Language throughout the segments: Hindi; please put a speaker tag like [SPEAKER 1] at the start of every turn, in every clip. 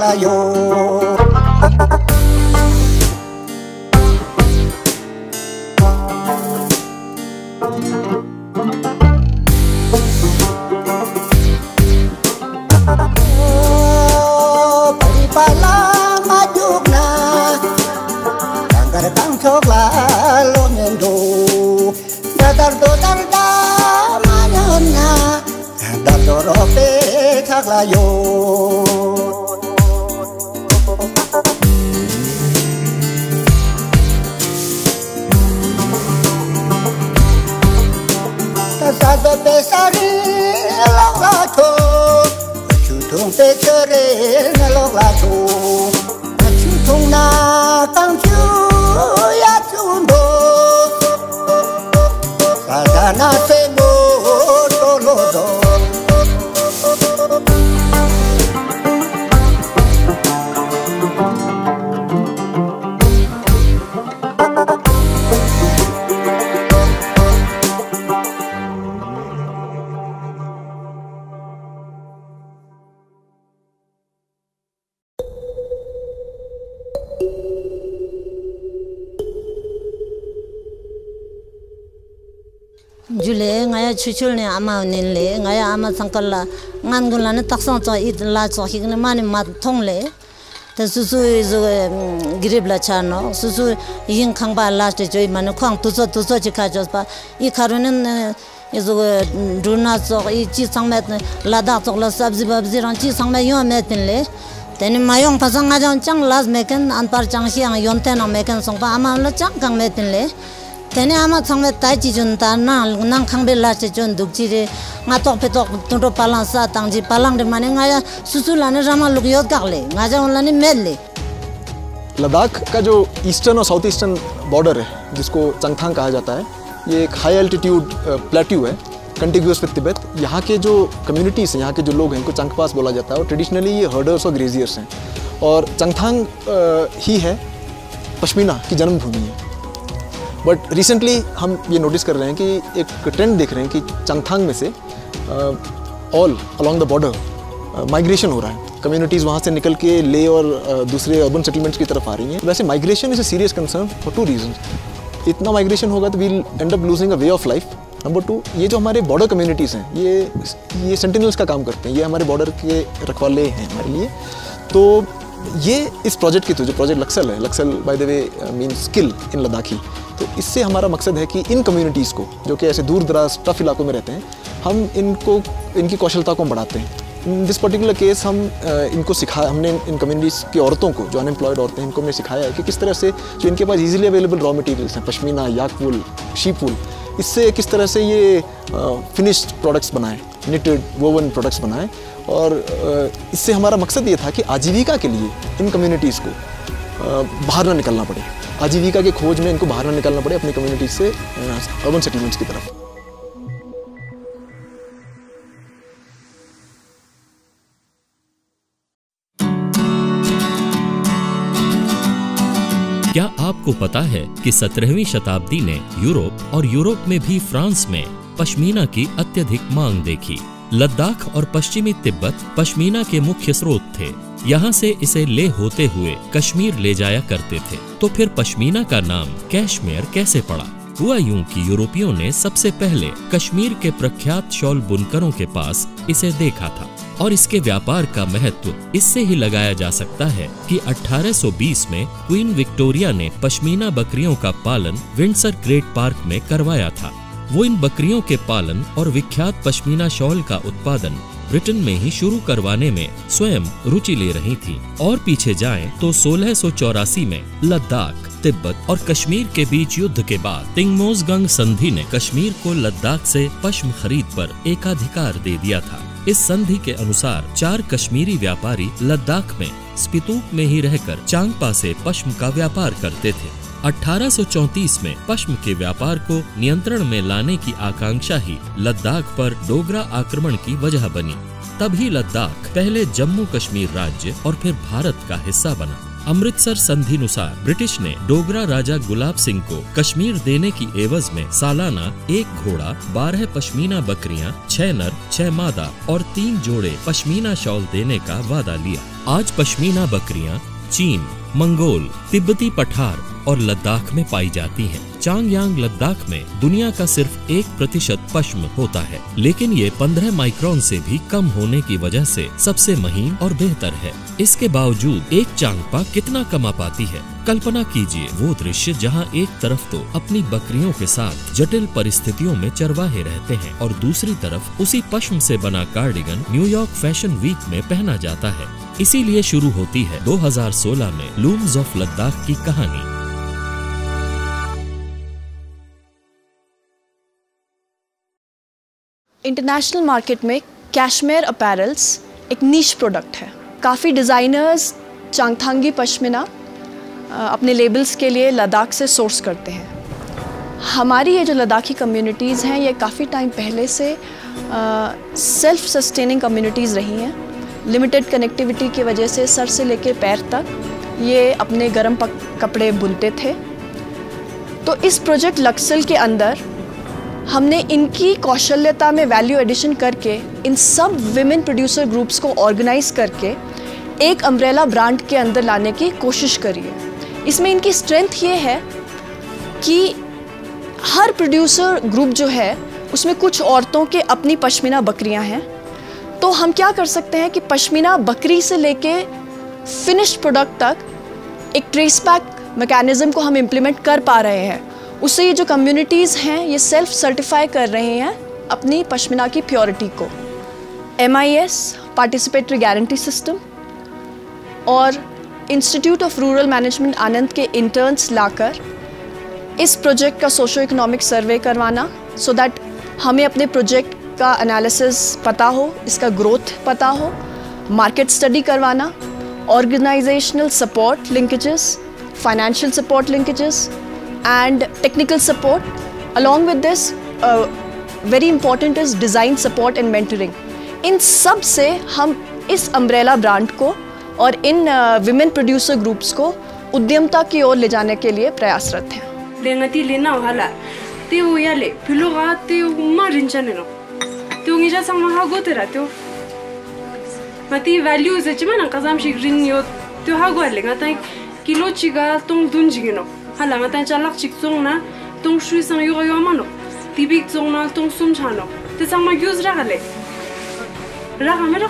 [SPEAKER 1] ら
[SPEAKER 2] よ。ngaya chuchul ni ama nin le ngaya ama sankal la ngan gun la ne taksang cha it la cha hik ne mani ma thong le ta su su zo grib la cha no su su yin khang ba la te joi man khang tu zo tu zo chi ka jos pa i karun ne zo duna zo i chi sang met la da zo la sabzi babzi ran chi sang me yo met le teni mayong pasang nga jang chang las meken an par chang siang yon ten meken song pa ama la chang kang met le teni ama chang me tai chi jun ta na nang khang be la che jun duk chi re nga tok pe tok tun ro palang sa tang ji palang de mane nga su su la ne rama luk yot kak le nga ja on la ni med le
[SPEAKER 3] Ladakh का जो ईस्टर्न और साउथ ईस्टर्न बॉर्डर है जिसको चंगथांग कहा जाता है ये एक हाई एल्टीट्यूड प्लेट्यू है कंटिग्यूस विद तिब्बत यहाँ के जो कम्युनिटीज़ हैं यहाँ के जो लोग हैं इनको चंगपास बोला जाता है और ट्रेडिशनली ये हर्डर्स और ग्रेजियर्स हैं और चंगथांग अ, ही है पश्मीना की जन्मभूमि है बट रिसेंटली हम ये नोटिस कर रहे हैं कि एक ट्रेंड देख रहे हैं कि चंगथांग में से all along the border migration हो रहा है। कम्युनिटीज़ वहाँ से निकल के ले और अ, दूसरे अर्बन सेटलमेंट्स की तरफ़ आ रही हैं। वैसे migration is a serious concern for two reason इतना माइग्रेशन होगा तो we'll end up losing a way of life number two ये जो हमारे बॉर्डर कम्युनिटीज़ हैं ये ये सेंटिनल्स का काम करते हैं। ये हमारे बॉर्डर के रखवाले हैं हमारे लिए। तो ये इस प्रोजेक्ट के थ्रू जो प्रोजेक्ट लक्सल है Laksal by the way mean skill in Ladakhi तो इससे हमारा मकसद है कि इन कम्युनिटीज़ को, जो कि ऐसे दूर दराज टफ इलाकों में रहते हैं, हम इनको, इनकी कौशलता को बढ़ाते हैं। इन दिस पर्टिकुलर केस हम इनको सिखा, हमने इन कम्युनिटीज़ की औरतों को, जो अनएम्प्लॉयड औरतें हैं, इनको हमने सिखाया है कि किस तरह से, जो इनके पास इजीली अवेलेबल रॉ मटेरियल्स हैं, pashmina, yak wool sheep wool इससे किस तरह से ये फिनिश्ड प्रोडक्ट्स बनाएँ निटेड वोवन प्रोडक्ट्स बनाएँ, और इससे हमारा मकसद ये था कि आजीविका के लिए इन कम्युनिटीज़ को बाहर ना निकलना पड़े। आजीविका की खोज में इनको बाहर ना निकलना पड़े अपनी कम्युनिटीज़ से अर्बन सेटलमेंट्स की तरफ़।
[SPEAKER 4] क्या आपको पता है कि 17वीं शताब्दी ने यूरोप और यूरोप में भी फ्रांस में पश्मीना की अत्यधिक मांग देखी? लद्दाख और पश्चिमी तिब्बत पश्मीना के मुख्य स्रोत थे। यहाँ से इसे ले होते हुए कश्मीर ले जाया करते थे। तो फिर पश्मीना का नाम कैशमेयर कैसे पड़ा? हुआ यूँ कि यूरोपियों ने सबसे पहले कश्मीर के प्रख्यात शॉल बुनकरों के पास इसे देखा था। और इसके व्यापार का महत्व इससे ही लगाया जा सकता है कि 1820 में क्वीन विक्टोरिया ने पश्मीना बकरियों का पालन विंडसर ग्रेट पार्क में करवाया था। वो इन बकरियों के पालन और विख्यात पश्मीना शॉल का उत्पादन ब्रिटेन में ही शुरू करवाने में स्वयं रुचि ले रही थी। और पीछे जाएँ तो सोलह में लद्दाख, तिब्बत और कश्मीर के बीच युद्ध के बाद तिंगमोजगंग संधि ने कश्मीर को लद्दाख से पश्म खरीद पर एकाधिकार दे दिया था। इस संधि के अनुसार चार कश्मीरी व्यापारी लद्दाख में, स्पितूक में ही रहकर चांगपा से पश्म का व्यापार करते थे। 1834 में पश्म के व्यापार को नियंत्रण में लाने की आकांक्षा ही लद्दाख पर डोगरा आक्रमण की वजह बनी। तभी लद्दाख पहले जम्मू कश्मीर राज्य और फिर भारत का हिस्सा बना। अमृतसर संधि अनुसार ब्रिटिश ने डोगरा राजा गुलाब सिंह को कश्मीर देने की एवज में सालाना एक घोड़ा बारह पश्मीना बकरियाँ, छह नर छह मादा और तीन जोड़े पश्मीना शॉल देने का वादा लिया। आज पश्मीना बकरियाँ चीन, मंगोल, तिब्बती पठार और लद्दाख में पाई जाती हैं। चांगयांग लद्दाख में दुनिया का सिर्फ़ एक प्रतिशत पश्म होता है, लेकिन ये 15 माइक्रोन से भी कम होने की वजह से सबसे महीन और बेहतर है। इसके बावजूद एक चांगपा कितना कमा पाती है? कल्पना कीजिए वो दृश्य जहाँ एक तरफ़ तो अपनी बकरियों के साथ जटिल परिस्थितियों में चरवाहे रहते हैं और दूसरी तरफ़ उसी पश्म से बना कार्डिगन न्यूयॉर्क फ़ैशन वीक में पहना जाता है। इसीलिए शुरू होती है 2016 में लूम्स ऑफ़ लद्दाख की कहानी।
[SPEAKER 5] इंटरनेशनल मार्केट में कैशमेयर अपैरल्स एक नीच प्रोडक्ट है। काफ़ी डिज़ाइनर्स चांगथांगी पश्मीना अपने लेबल्स के लिए लद्दाख से सोर्स करते हैं। हमारी ये जो लद्दाखी कम्युनिटीज़ हैं, ये काफ़ी टाइम पहले से सेल्फ सस्टेनिंग कम्युनिटीज़ रही हैं। लिमिटेड कनेक्टिविटी की वजह से सर से लेकर पैर तक ये अपने गर्म कपड़े बुनते थे। तो इस प्रोजेक्ट लक्सल के अंदर हमने इनकी कौशल्यता में वैल्यू एडिशन करके इन सब विमेन प्रोड्यूसर ग्रुप्स को ऑर्गेनाइज करके एक अम्ब्रेला ब्रांड के अंदर लाने की कोशिश करी है। इसमें इनकी स्ट्रेंथ ये है कि हर प्रोड्यूसर ग्रुप जो है, उसमें कुछ औरतों के अपनी पश्मीना बकरियाँ हैं। तो हम क्या कर सकते हैं कि पश्मीना बकरी से लेके फिनिश प्रोडक्ट तक एक ट्रेस बैक मैकेनिज़्म को हम इम्प्लीमेंट कर पा रहे हैं। उससे ये जो कम्युनिटीज़ हैं, ये सेल्फ सर्टिफाई कर रहे हैं अपनी पश्मीना की प्योरिटी को। M I S participatory guarantee system और institute of rural management Anand के इंटर्न्स लाकर इस प्रोजेक्ट का सोशो इकोनॉमिक सर्वे करवाना सो so दैट हमें अपने प्रोजेक्ट का एनालिसिस पता हो इसका ग्रोथ पता हो मार्केट स्टडी करवाना organizational support linkages financial support linkages technical support. Along with this, uh, very important is design support and mentoring. इन सबसे हम इस अम्ब्रेला ब्रांड को और इन विमेन प्रोड्यूसर ग्रुप्स को उद्यमता की ओर ले जाने के लिए प्रयासरत हैं
[SPEAKER 6] लेंगती लेना हाला ते वो याले पिलोगा तो ngisha sang ma go te ra to mati values e chima na kazam shi rin yo to ha go le ngata kilo chi ga tong dun ji no hala ngata cha lak chik song na tong shui sang yo yo ma no ti bi song na tong sum cha no te sang ma gyuz ra le ra ga me ra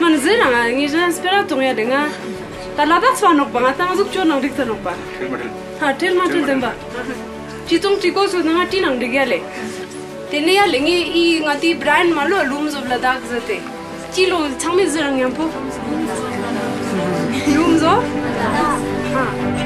[SPEAKER 6] man ze ra nga ngisha spera tong ya de nga ta la dak swa no ba ngata ma zuk cho na dik ta no ba ha tel ma tel dem ba chi tong chi go so na ti nang de ga le tene ya lengi i ngati brand malo looms of ladakh zate chi chilo changme zerang yam po. Looms of ha.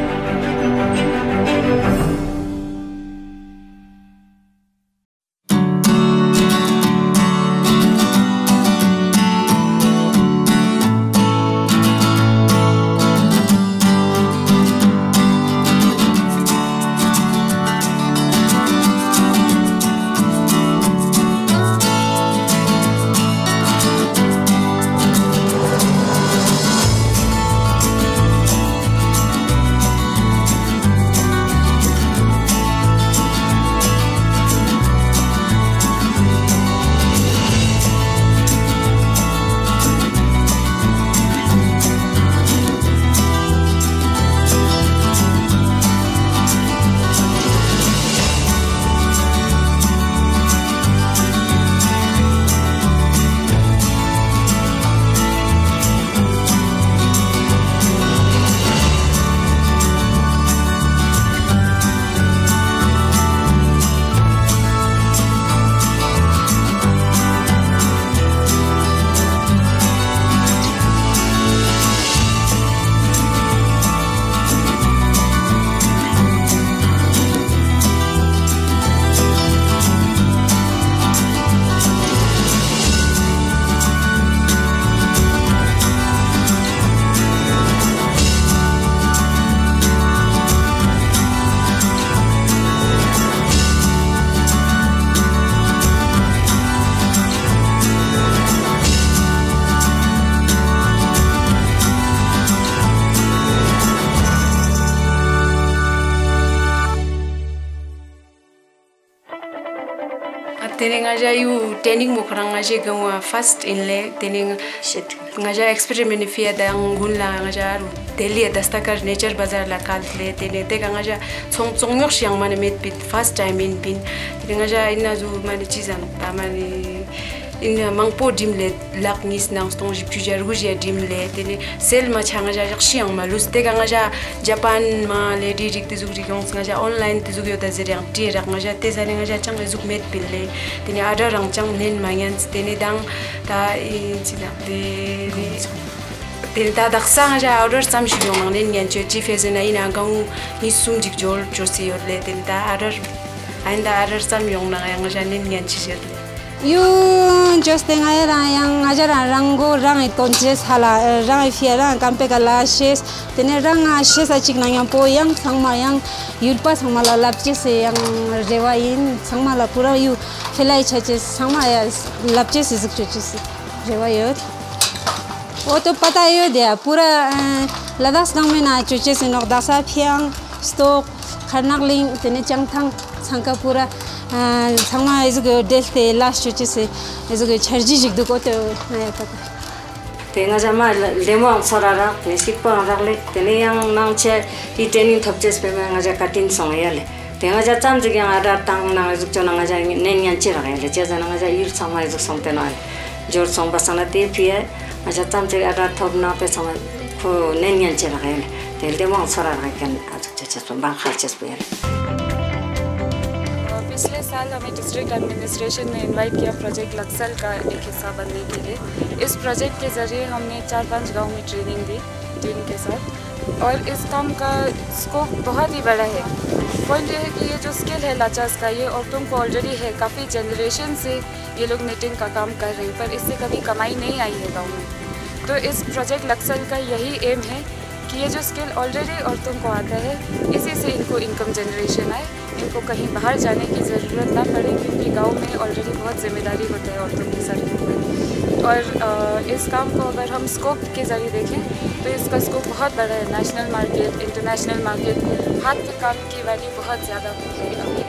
[SPEAKER 7] tene nga ja yu training mo khara nga je gwa first in le tene nga ja experiment fi da ngun la nga ja ru. Delhi da stakar nature bazaar la kal le tene te nga ja chong chong yok shyang man met pit first time in bin tene nga ja ina zu man chi zan ta man ina mangpo dimle lak nis nang stong jip chuja rujia dimle tene sel ma changa ja jak shiang ma lus te ganga ja japan ma le di dik te zug dik yong ja online te zug yo ta zerang ti rak nga ja te zani nga ja chang le zug met pille tene ada rang chang nen ma yan tene dang ta e china de tene ta dak sa ja order sam shi yong nen yan che chi fe zena ina gang ni sum jik jol jo se yo le. Tene ta order ainda order sam yong na nga ja nen yan chi le.
[SPEAKER 8] yu just tenga era yang ajar rango rang tonjes hala rang fiera kampe kala shes tene rang shes achik na yang po yang sangma yang yulpa sangma la lapche se yang rewa in sangma la pura yu felai chache sangma ya lapche se suk chache se rewa yo वो तो पता ही हो दिया पूरा लद्दाख गांव में ना चुचे से नोक दासा फियांग स्टोक खरनाक लिंग तेने चंगथंग संका पूरा 상마 이즈고 델테 라스트 치세 이즈고 차르지 직도 고토 나야 타타
[SPEAKER 9] tenga jama lemo sorara te sikpa ragle tene yang nang che ti training thopches pe nga ja katin song ya le tenga ja cham ji yang ara tang na juk chona nga ja nen yan che ragle le che ja nga ja ir sama juk song te na jor song ba sana te pie nga ja cham ji ara thop na pe sama ko nen yan che ragle te lemo sorara kan a juk che che ba khar ches pe
[SPEAKER 10] पिछले साल हमें डिस्ट्रिक्ट एडमिनिस्ट्रेशन ने इनवाइट किया प्रोजेक्ट लक्सल का एक हिस्सा बनने के लिए। इस प्रोजेक्ट के ज़रिए हमने चार पाँच गाँव में ट्रेनिंग दी टीम के साथ। और इस काम का स्कोप बहुत ही बड़ा है। पॉइंट ये है कि ये जो स्किल है लाचास का, ये औरतों को ऑलरेडी है। काफ़ी जनरेशन से ये लोग नेटिंग का काम कर रहे हैं, पर इससे कभी कमाई नहीं आई है गाँव में। तो इस प्रोजेक्ट लक्सल का यही एम है ये जो स्किल ऑलरेडी औरतों को आता है, इसी से इनको इनकम जनरेशन आए। इनको कहीं बाहर जाने की ज़रूरत ना पड़े, क्योंकि गाँव में ऑलरेडी बहुत ज़िम्मेदारी होता है औरतों के सर और इस काम को अगर हम स्कोप के ज़रिए देखें तो इसका स्कोप बहुत बड़ा है। नेशनल मार्केट इंटरनेशनल मार्केट हाथ के काम की वैल्यू बहुत ज़्यादा है अभी,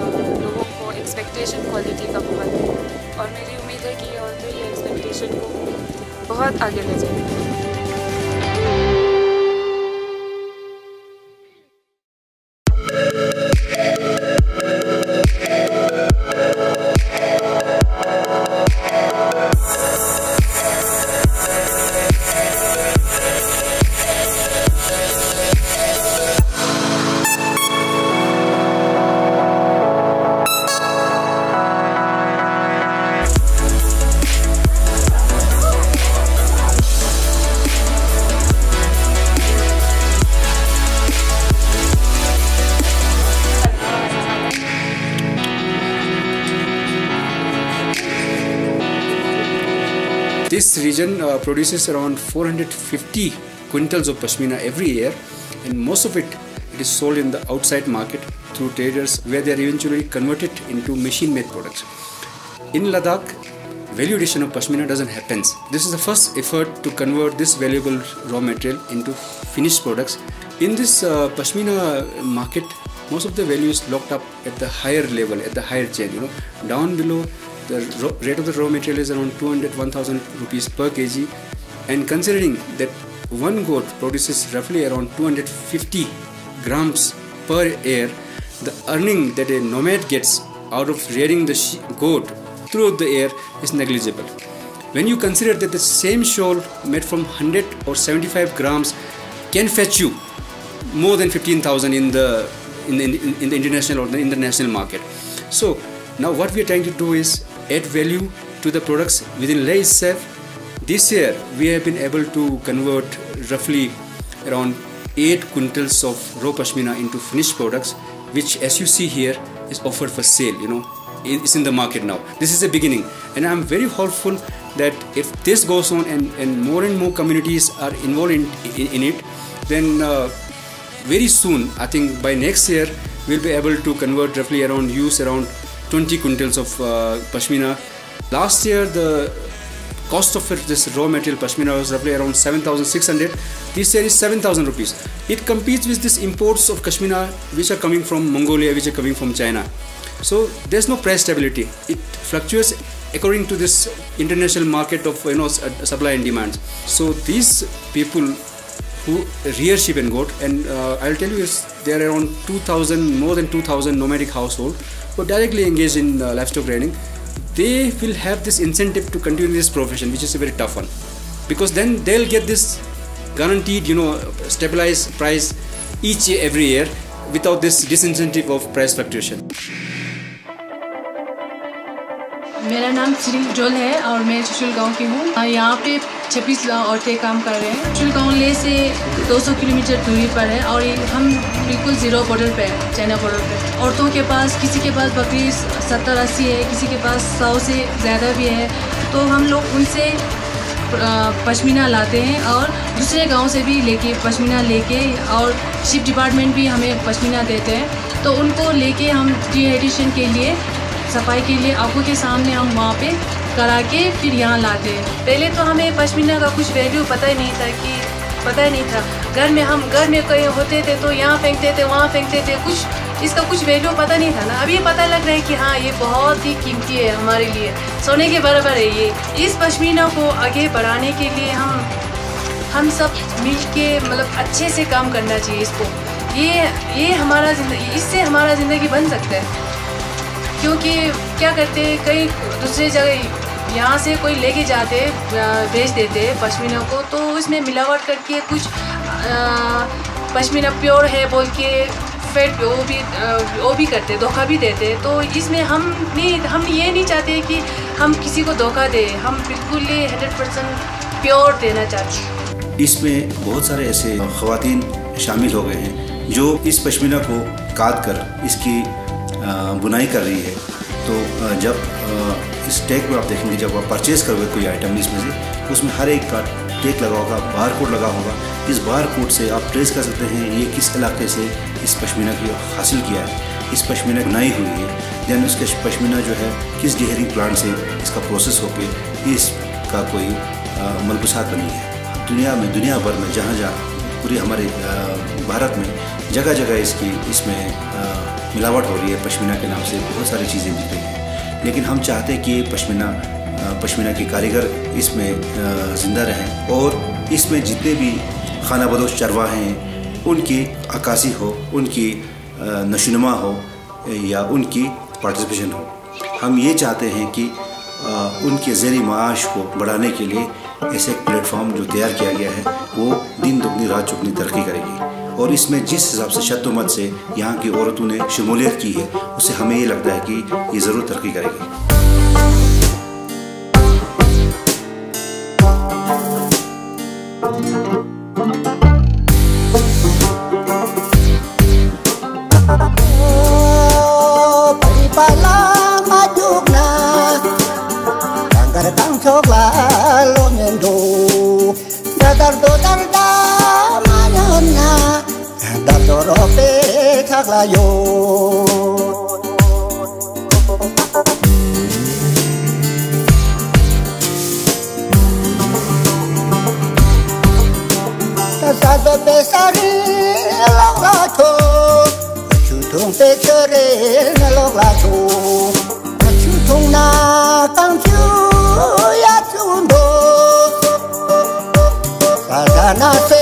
[SPEAKER 10] और लोगों को एक्सपेक्टेशन क्वालिटी का बहुत है। और मेरी उम्मीद है कि औरतें ये एक्सपेक्टेशन को बहुत आगे ले जाएँगी।
[SPEAKER 11] Region uh, produces around 450 quintals of pashmina every year, and most of it, it is sold in the outside market through traders where they are eventually converted into machine-made products. In Ladakh, value addition of pashmina doesn't happen. This is the first effort to convert this valuable raw material into finished products. In this uh, pashmina market, most of the value is locked up at the higher level, at the higher chain. You know, down below the rate of the raw material is around 200 1000 rupees per kg. And considering that one goat produces roughly around 250 grams per year the earning that a nomad gets out of rearing the goat throughout the year is negligible. When you consider that the same shawl made from 100 or 75 grams can fetch you more than 15000 in the in the, in the international or the international market. So now what we are trying to do is add value to the products within Leh itself. This year we have been able to convert roughly around 8 quintals of raw pashmina into finished products which as you see here is offered for sale you know it's in the market now this is the beginning and i'm very hopeful that if this goes on and, and more and more communities are involved in, in, in it then uh, very soon i think by next year we'll be able to convert roughly around use around 20 quintals of uh, pashmina. Last year, the cost of this raw material pashmina was roughly around 7,600. This year is 7,000 rupees. It competes with these imports of pashmina which are coming from Mongolia, which are coming from China. So there's no price stability. It fluctuates according to this international market of you know supply and demand. So these people who rear sheep and goat, and uh, I'll tell you, there are around 2,000, more than 2,000 nomadic household who are directly engaged in uh, livestock rearing. They will have this incentive to continue this profession, which is a very tough one, because then they'll get this guaranteed, you know, stabilized price each year, every year, without this disincentive of price fluctuation.
[SPEAKER 12] मेरा नाम श्री उज्जवल है और मैं चुचुल गांव की हूँ यहाँ पे छब्बीस औरतें काम कर रहे हैं। चुचुल गाँव ले से 200 किलोमीटर दूरी पर है और हम बिल्कुल ज़ीरो बॉर्डर पे है, चाइना बॉर्डर पे। औरतों के पास, किसी के पास बकरी सत्तर अस्सी है, किसी के पास सौ से ज़्यादा भी है तो हम लोग उनसे पश्मीना लाते हैं और दूसरे गाँव से भी लेके पश्मीना लेके और शिप डिपार्टमेंट भी हमें पश्मीना देते हैं। तो उनको लेके हम डिहाइड्रेशन के लिए, सफ़ाई के लिए, आँखों के सामने हम वहाँ पे करा के फिर यहाँ लाते। हैं पहले तो हमें पश्मीना का कुछ वैल्यू पता ही नहीं था कि पता ही नहीं था। घर में हम घर में कहीं होते थे तो यहाँ फेंकते थे, वहाँ फेंकते थे, कुछ इसका कुछ वैल्यू पता नहीं था ना। अभी ये पता लग रहा है कि हाँ ये बहुत ही कीमती है हमारे लिए। सोने के बराबर है ये। इस पश्मीना को आगे बढ़ाने के लिए हम हम सब मिल के मतलब अच्छे से काम करना चाहिए इसको। ये ये हमारा ज़िंदगी इससे हमारा ज़िंदगी बन सकता है। क्योंकि क्या करते हैं, कई दूसरे जगह यहाँ से कोई लेके जाते बेच देते पश्मीना को तो उसमें मिलावट करके कुछ पश्मीना प्योर है बोल के फेट वो भी वो भी करते, धोखा भी देते। तो इसमें हम नहीं, हम ये नहीं चाहते कि हम किसी को धोखा दें, हम बिल्कुल ही हंड्रेड परसेंट प्योर देना चाहते हैं।
[SPEAKER 13] इसमें बहुत सारे ऐसे खातन शामिल हो गए हैं, जो इस पश्मीना को काट कर इसकी बुनाई कर रही है। तो जब इस टैग पर आप देखेंगे, जब आप परचेज़ करोगे कोई आइटम इसमें से तो उसमें हर एक का टैग लगा होगा बार कोड लगा होगा। इस बार कोड से आप ट्रेस कर सकते हैं, ये किस इलाके से इस पश्मीना की हासिल किया है। इस पश्मीना बुनाई हुई है। दैन उसके पश्मीना जो है, किस डेहरी प्लांट से इसका प्रोसेस होकर इसका कोई मलबूसात बनी है। दुनिया में, दुनिया भर में, जहाँ जहाँ, पूरे हमारे भारत में जगह जगह इसकी, इसमें मिलावट हो रही है, पश्मीना के नाम से बहुत सारी चीज़ें बिक रही हैं। लेकिन हम चाहते हैं कि पश्मीना पश्मीना के कारीगर इसमें ज़िंदा रहें और इसमें जितने भी खाना बदोश चरवा हैं, उनकी अक्सी हो, उनकी नशुनमा हो, या उनकी पार्टिसिपेशन हो। हम ये चाहते हैं कि उनके ज़ेरी माश को बढ़ाने के लिए ऐसे एक प्लेटफॉर्म जो तैयार किया गया है, वो दिन दुगनी, रात चुगनी तरक्की करेगी। और इसमें जिस हिसाब से शतुमत से यहाँ की औरतों ने शमूलियत की है उससे हमें ये लगता है कि ये ज़रूर तरक्की करेगी।
[SPEAKER 1] sado pesari lok la cho chu thong pe chare na lok la cho chu thong na tang chu ya chu do sa na se